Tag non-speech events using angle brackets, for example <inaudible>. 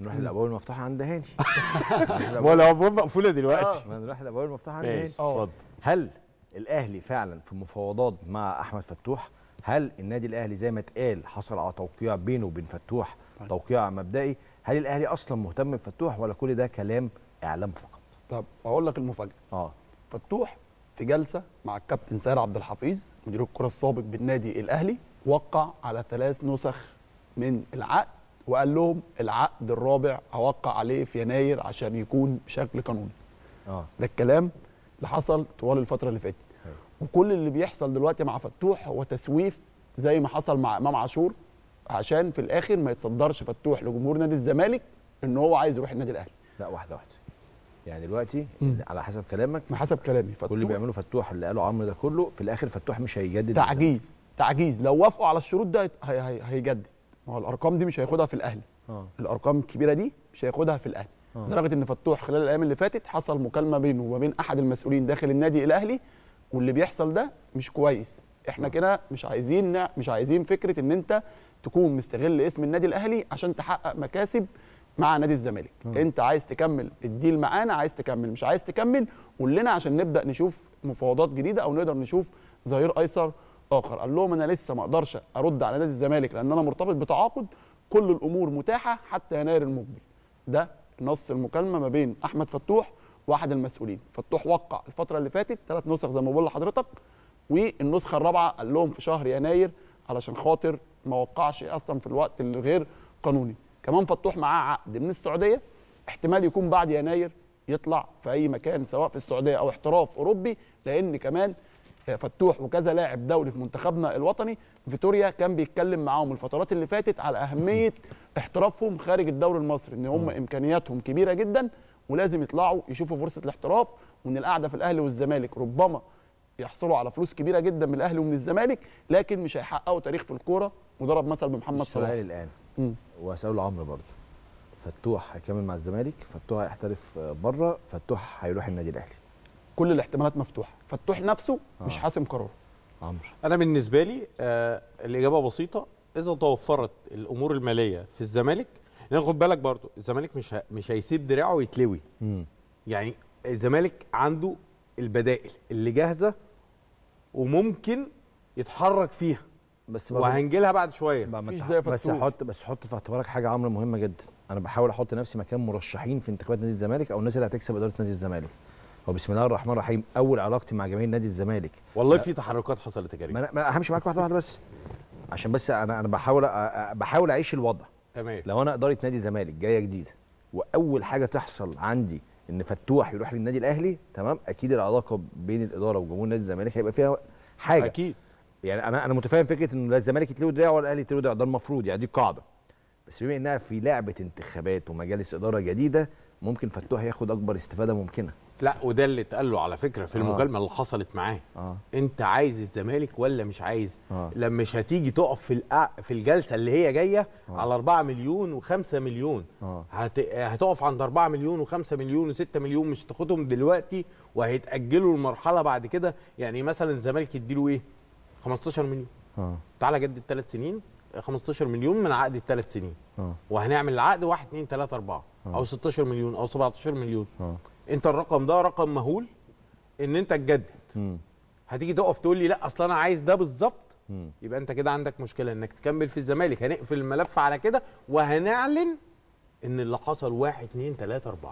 نروح للابواب المفتوحة عند هاني. <laughs> هو الأبواب مقفولة دلوقتي. ما نروح للابواب المفتوحة عند هاني. اتفضل. هل الأهلي فعلا في مفاوضات مع أحمد فتوح؟ هل النادي الأهلي زي ما اتقال حصل على توقيع بينه وبين فتوح طيب. توقيع مبدئي؟ هل الأهلي أصلا مهتم بفتوح ولا كل ده كلام إعلام فقط؟ طب أقول لك المفاجأة. آه. فتوح في جلسة مع الكابتن سير عبد الحفيظ مدير الكرة السابق بالنادي الأهلي وقع على ثلاث نسخ من العقد. وقال لهم العقد الرابع أوقع عليه في يناير عشان يكون بشكل قانوني. آه. ده الكلام اللي حصل طوال الفترة اللي فاتت. وكل اللي بيحصل دلوقتي مع فتوح هو تسويف زي ما حصل مع إمام عاشور عشان في الآخر ما يتصدرش فتوح لجمهور نادي الزمالك إن هو عايز يروح النادي الأهلي. لا واحدة واحدة. يعني دلوقتي مم. على حسب كلامك بحسب كلامي. كل اللي فتوح بيعمله فتوح اللي قاله عمرو ده كله في الآخر فتوح مش هيجدد تعجيز. تعجيز. لو وافقوا على الشروط ده هي- هي- هيجدد. ما هو الأرقام دي مش هياخدها في الأهلي. آه. الأرقام الكبيرة دي مش هياخدها في الأهلي. آه. لدرجة إن فتوح خلال الأيام اللي فاتت حصل مكالمة بينه وبين أحد المسؤولين داخل النادي الأهلي واللي بيحصل ده مش كويس. إحنا كده مش عايزين نع- مش عايزين فكرة إن أنت تكون مستغل اسم النادي الأهلي عشان تحقق مكاسب مع نادي الزمالك. أنت عايز تكمل الديل معانا عايز تكمل مش عايز تكمل قول لنا عشان نبدأ نشوف مفاوضات جديدة أو نقدر نشوف ظهير أيسر آخر. قال لهم أنا لسه ما أقدرش أرد على نادي الزمالك لأن أنا مرتبط بتعاقد كل الأمور متاحة حتى يناير المقبل ده نص المكالمة ما بين أحمد فتوح وأحد المسؤولين. فتوح وقع الفترة اللي فاتت ثلاث نسخ زي ما بقول لحضرتك والنسخة الرابعة قال لهم في شهر يناير علشان خاطر ما وقعش أصلا في الوقت اللي غير قانوني. كمان فتوح معاه عقد من السعودية احتمال يكون بعد يناير يطلع في أي مكان سواء في السعودية أو احتراف أوروبي لأن كمان فتوح وكذا لاعب دولي في منتخبنا الوطني فيتوريا كان بيتكلم معاهم الفترات اللي فاتت على أهمية احترافهم خارج الدوري المصري إن هم إمكانياتهم كبيرة جدا ولازم يطلعوا يشوفوا فرصة الاحتراف وإن القعدة في الأهلي والزمالك ربما يحصلوا على فلوس كبيرة جدا من الأهلي ومن الزمالك لكن مش هيحققوا تاريخ في الكورة وضرب مثل بمحمد صلاح. السؤال الآن. مم. واساله عمرو برضه. فتوح هيكمل مع الزمالك فتوح هيحترف بره فتوح هيروح النادي الأهلي. كل الاحتمالات مفتوحة. فتوح نفسه مش آه. حاسم قراره. عمرو. أنا بالنسبة لي آه الإجابة بسيطة. إذا توفرت الأمور المالية في الزمالك لأن خد بالك برضو الزمالك مش ه... مش هيسيب دراعه ويتلوي. امم يعني الزمالك عنده البدائل اللي جاهزة وممكن يتحرك فيها. بس وهنجي لها بعد شوية. ما- ما مفيش تح- زي بس. حط بس حط في اعتبارك حاجة عمرو مهمة جدا. أنا بحاول أحط نفسي مكان مرشحين في انتخابات نادي الزمالك أو الناس اللي هتكسب إدارة نادي الزمالك. هو بسم الله الرحمن الرحيم أول علاقتي مع جماهير نادي الزمالك. والله في تحركات حصلت يا كريم. ما همشي معاك واحدة واحدة بس عشان بس أنا أنا بحاول أ- بحاول أعيش الوضع. تمام. لو أنا إدارة نادي الزمالك جاية جديدة وأول حاجة تحصل عندي إن فتوح يروح للنادي الأهلي تمام؟ أكيد العلاقة بين الإدارة وجمهور نادي الزمالك هيبقى فيها حاجة. أكيد. يعني أنا أنا متفاهم فكرة إن لا الزمالك يتلوي دراع ولا الأهلي يتلوي دراع ده المفروض يعني دي القاعده بس بما إنها في لعبة انتخابات ومجالس إدارة جديدة ممكن فتوح ياخد أكبر استفادة ممكنة. لا وده اللي اتقال له على فكرة في آه. المكالمه اللي حصلت معاه. آه. انت عايز الزمالك ولا مش عايز؟ آه. لما مش هتيجي تقف في الأ... في الجلسة اللي هي جاية آه. على 4 مليون و5 مليون. آه. هت... هتقف عند 4 مليون و5 مليون و6 مليون مش تاخدهم دلوقتي وهيتأجلوا المرحلة بعد كده؟ يعني مثلا الزمالك يديله إيه؟ 15 مليون. آه. تعالى جدد ثلاث سنين. 15 مليون من عقد الثلاث سنين. آه. وهنعمل العقد 1 2 3 4 أو 16 مليون أو 17 مليون. آه. أنت الرقم ده رقم مهول إن أنت تجدد. مم. هتيجي تقف تقول لي لا أصل أنا عايز ده بالظبط. يبقى أنت كده عندك مشكلة إنك تكمل في الزمالك. هنقفل الملف على كده وهنعلن إن اللي حصل واحد اتنين تلاتة أربعة.